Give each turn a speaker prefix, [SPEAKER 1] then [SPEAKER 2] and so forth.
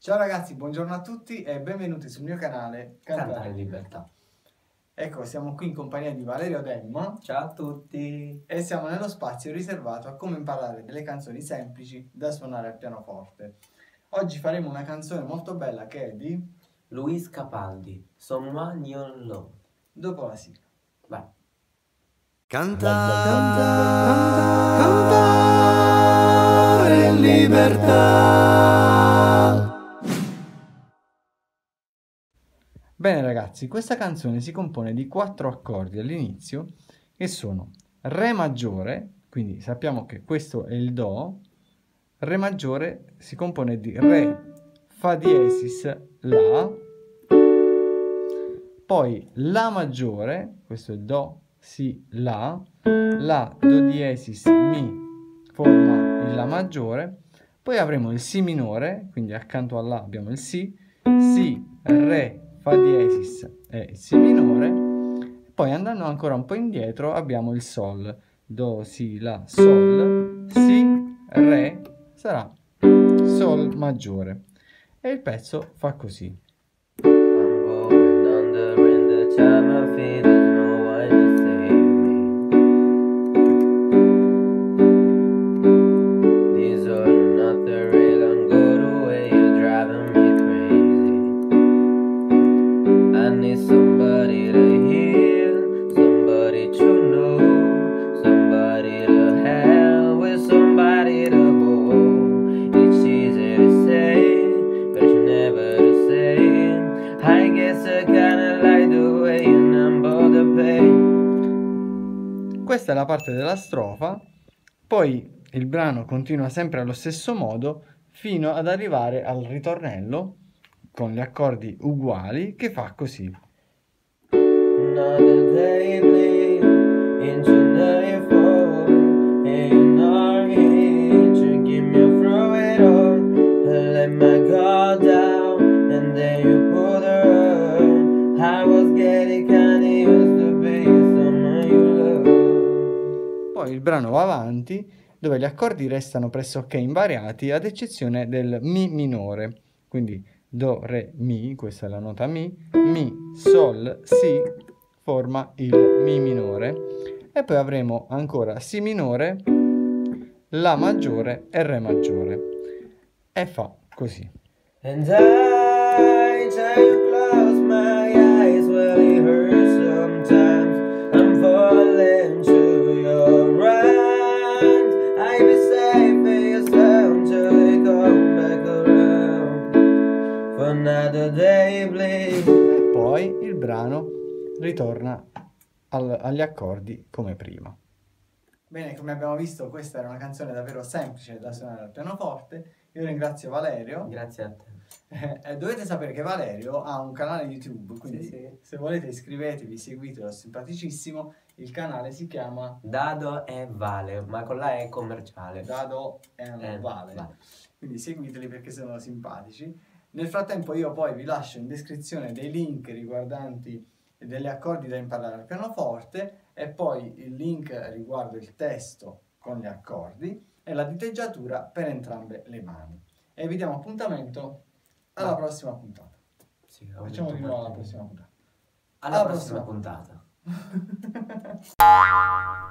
[SPEAKER 1] Ciao ragazzi, buongiorno a tutti e benvenuti sul mio canale
[SPEAKER 2] Cantare in libertà.
[SPEAKER 1] Ecco, siamo qui in compagnia di Valerio Demmo
[SPEAKER 2] Ciao a tutti.
[SPEAKER 1] e siamo nello spazio riservato a come imparare delle canzoni semplici da suonare al pianoforte. Oggi faremo una canzone molto bella che è di
[SPEAKER 2] Luis Capaldi, Someone You Love.
[SPEAKER 1] Dopo la sigla.
[SPEAKER 2] Vai.
[SPEAKER 3] Cantare in libertà.
[SPEAKER 1] Bene ragazzi, questa canzone si compone di quattro accordi all'inizio che sono Re maggiore, quindi sappiamo che questo è il Do, Re maggiore si compone di Re, Fa diesis, La, poi La maggiore, questo è Do, Si, La, La, Do diesis, Mi forma il La maggiore, poi avremo il Si minore, quindi accanto a La abbiamo il Si, Si, Re, Fa diesis e Si minore, poi andando ancora un po' indietro abbiamo il Sol, Do, Si, La, Sol, Si, Re, sarà Sol maggiore. E il pezzo fa così. Questa è la parte della strofa, poi il brano continua sempre allo stesso modo fino ad arrivare al ritornello con gli accordi uguali che fa così. Brano va avanti dove gli accordi restano pressoché invariati ad eccezione del Mi minore, quindi Do, Re, Mi, questa è la nota Mi, Mi, Sol, Si forma il Mi minore. E poi avremo ancora Si minore, La maggiore e Re maggiore. E fa così.
[SPEAKER 2] And I
[SPEAKER 1] brano ritorna al- agli accordi come prima. Bene, come abbiamo visto, questa era una canzone davvero semplice da suonare al pianoforte. Io ringrazio Valerio.
[SPEAKER 2] Grazie a te.
[SPEAKER 1] Eh, dovete sapere che Valerio ha un canale YouTube, quindi
[SPEAKER 2] Sì, sì.
[SPEAKER 1] se volete iscrivetevi, seguitelo, è simpaticissimo. Il canale si chiama
[SPEAKER 2] Dado e Vale, ma con la E commerciale.
[SPEAKER 1] Dado and
[SPEAKER 2] Eh,
[SPEAKER 1] Vale.
[SPEAKER 2] vale.
[SPEAKER 1] Quindi seguiteli perché sono simpatici. Nel frattempo io poi vi lascio in descrizione dei link riguardanti degli accordi da imparare al pianoforte e poi il link riguardo il testo con gli accordi e la diteggiatura per entrambe le mani. E vi diamo appuntamento alla prossima puntata.
[SPEAKER 2] Sì,
[SPEAKER 1] Facciamo di nuovo alla prossima puntata.
[SPEAKER 2] Alla
[SPEAKER 1] Alla
[SPEAKER 2] prossima
[SPEAKER 1] prossima.
[SPEAKER 2] puntata.